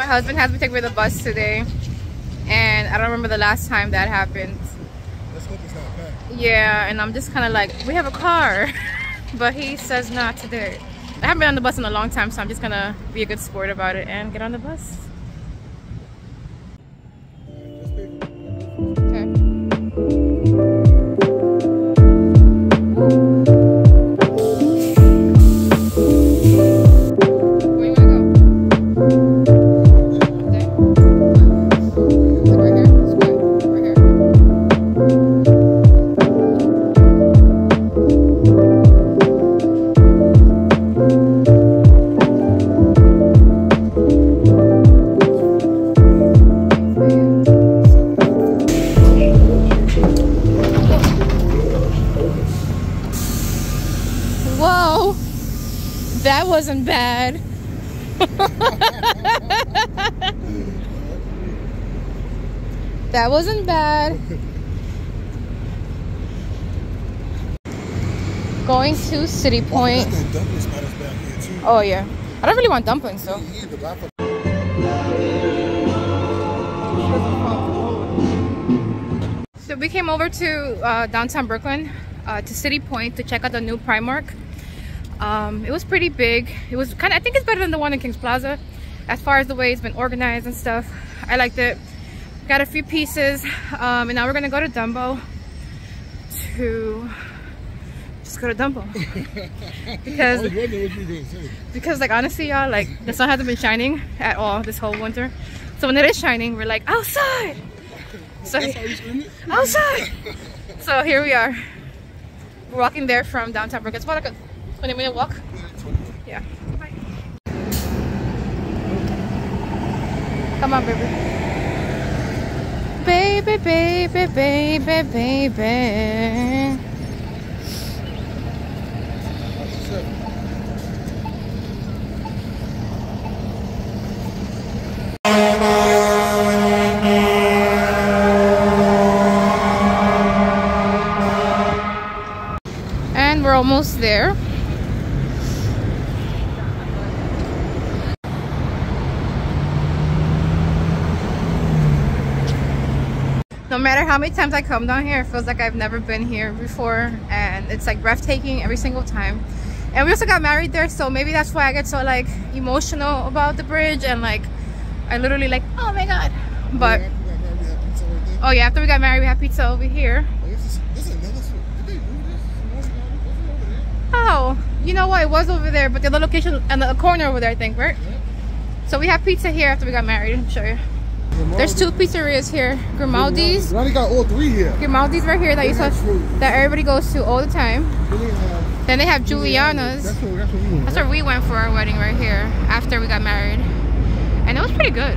My husband has me take me the bus today, and I don't remember the last time that happened. Let's hope it's not packed. Yeah, and I'm just kind of like, we have a car, but he says not today. I haven't been on the bus in a long time, so I'm just gonna be a good sport about it and get on the bus. That wasn't bad. Going to City Point. That dumpling spot is back here too. Oh yeah, I don't really want dumplings though. Yeah, the black one. So we came over to uh, downtown Brooklyn uh, to City Point to check out the new Primark. Um, it was pretty big. It was kind of, I think it's better than the one in Kings Plaza as far as the way it's been organized and stuff. I liked it. Got a few pieces. Um, and now we're gonna go to Dumbo to just go to Dumbo. Because, was wondering what you were gonna say. because like honestly y'all, like the sun hasn't been shining at all this whole winter. So when it is shining, we're like outside. So That's how you scream it? outside. so here we are. We're walking there from downtown Brooklyn. It's about like a 20 minute walk. Yeah. Bye. Come on, baby. Baby, baby, baby, baby. And we're almost there. Matter how many times I come down here, it feels like I've never been here before. And it's like breathtaking every single time. And we also got married there, so maybe that's why I get so like emotional about the bridge and like I literally like, oh my god. But Yeah, married, we had pizza right there. oh yeah, after we got married, we had pizza over here. Oh, this is this is another store. Did they move this? Was it over there? Oh, you know what? It was over there, but the other location and the corner over there, I think, right? Yeah. So we have pizza here after we got married. Show you. There's two pizzerias here. Grimaldi's. We already got all three here. Grimaldi's right here that you saw that everybody goes to all the time. Then they have- they Juliana's. That's where, that's where we went. That's where we went for our wedding right here after we got married. And it was pretty good.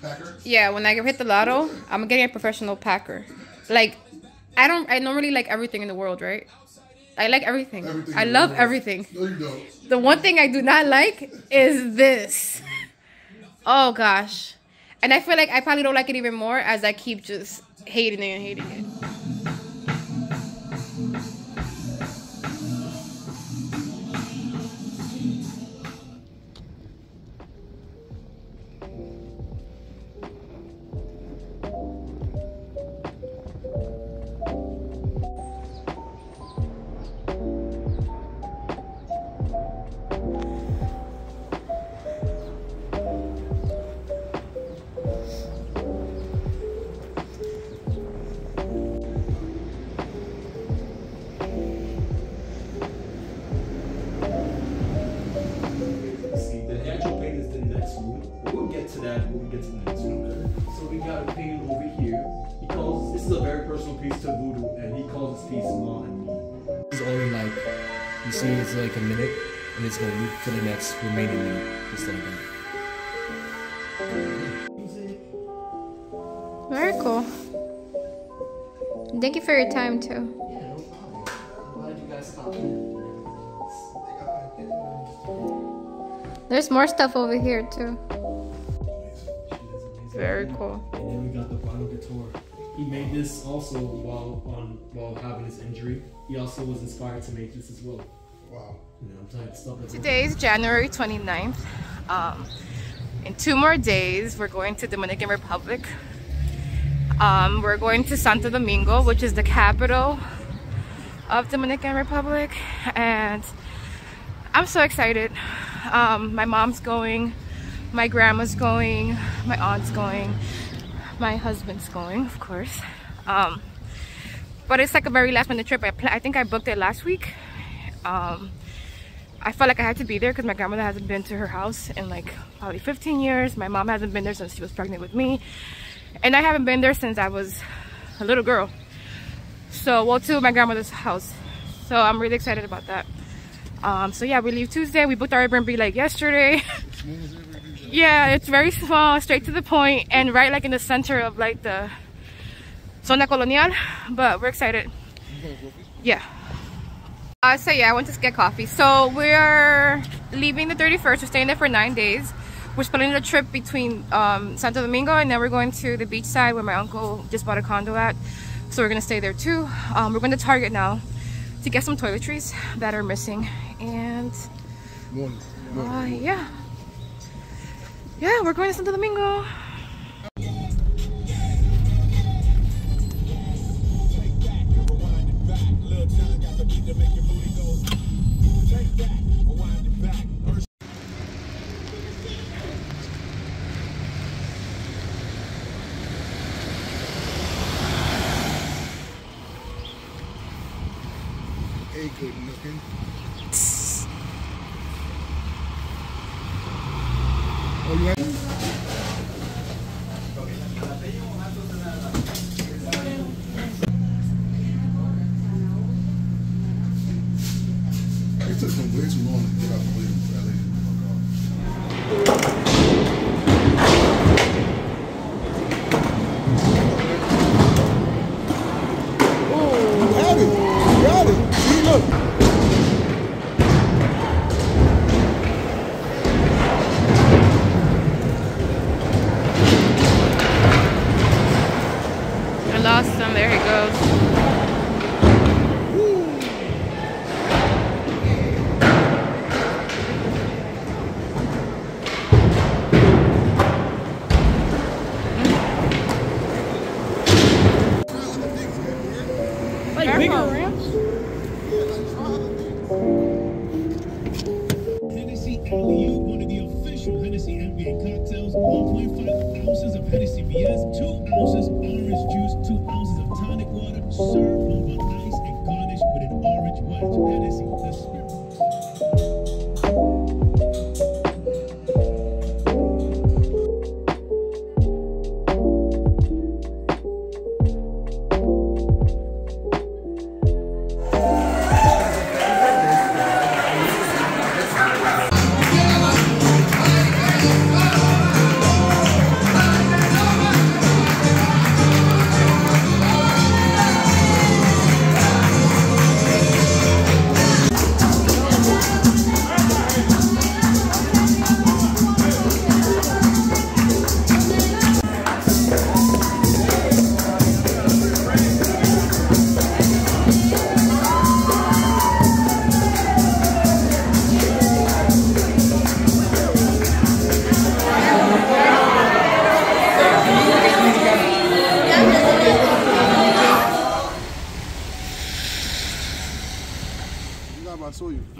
Packer. Yeah, when I get hit the lotto, I'm getting a professional packer. Like, I don't, I normally like everything in the world, right? I like everything. Everything I love world. everything. No, you don't. The one thing I do not like is this. Oh gosh. And I feel like I probably don't like it even more as I keep just hating it and hating it. Get to that when we get to the next room. So we got a painting over here. He calls this is a very personal piece to Voodoo, and he calls this piece Ma and Me. It's only like you see it's like a minute and it's gonna loop for the next remaining minute. Just like that. Very cool. Thank you for your time too. Yeah, no problem. I'm glad you guys stopped in. There's more stuff over here too. Very cool. And then we got the Vinyl Guitar. He made this also while on while having his injury. He also was inspired to make this as well. Wow. You know, I'm stuff Today is January 29th. Um, in two more days, we're going to Dominican Republic. Um, we're going to Santo Domingo, which is the capital of Dominican Republic, and I'm so excited. Um, my mom's going, my grandma's going, my aunt's going, my husband's going, of course. Um, but it's like a very last minute trip. I, I think I booked it last week. Um, I felt like I had to be there because my grandmother hasn't been to her house in like probably 15 years. My mom hasn't been there since she was pregnant with me. And I haven't been there since I was a little girl. So, well, to my grandmother's house. So I'm really excited about that. Um, so yeah, we leave Tuesday. We booked our Airbnb like yesterday. yeah, it's very small, straight to the point, and right like in the center of like the zona colonial. But we're excited. Yeah. Uh, so yeah, I went to get coffee. So we're leaving the 31st. We're staying there for nine days. We're splitting the trip between um, Santo Domingo and then we're going to the beach side where my uncle just bought a condo at. So we're gonna stay there too. Um, we're going to Target now to get some toiletries that are missing. And uh, yeah, yeah, we're going to Santo Domingo. Hey, good looking. Oh,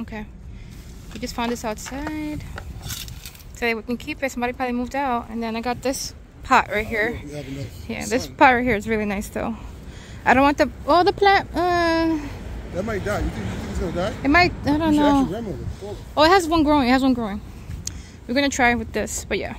Okay, we just found this outside. So we can keep it. Somebody probably moved out. And then I got this pot right here. Have enough. Yeah, this pot right here is really nice though. I don't want the oh the plant. Uh, That might die. You think, you think it's gonna die? it might. I don't know. actually remove it. Oh, it has one growing. It has one growing. We're gonna try with this, but yeah.